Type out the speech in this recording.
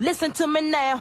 Listen to me now.